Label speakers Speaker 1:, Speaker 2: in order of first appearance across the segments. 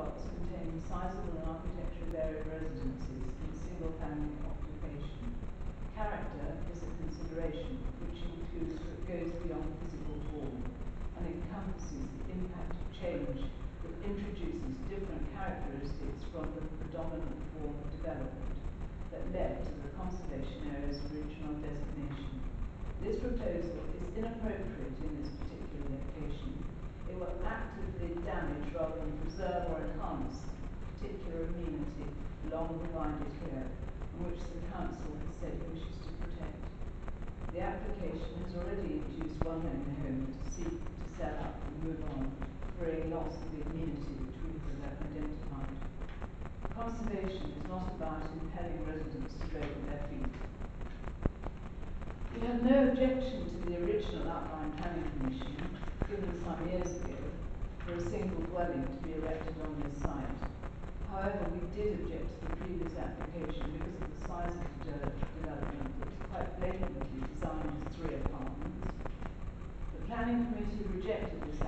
Speaker 1: plots containing sizable and architecturally varied residences in single family occupation. Character is a consideration which includes what goes beyond physical form and encompasses the impact of change that introduces different characteristics from the predominant form of development that led to the conservation area's original designation. This proposal is inappropriate in this. It will actively damage rather than preserve or enhance the particular amenity long provided here, and which the council has said it wishes to protect. The application has already induced one owner home to seek to sell up and move on, freeing loss of the amenity which we have identified. Conservation is not about impelling residents to vote with their feet. We have no objection to the original outline planning commission, given some years ago, for a single dwelling to be erected on this site. However, we did object to the previous application because of the size of the de- development was quite blatantly designed as three apartments. The planning committee rejected this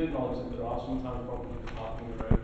Speaker 1: do acknowledge that
Speaker 2: there are sometimes problems with parking the road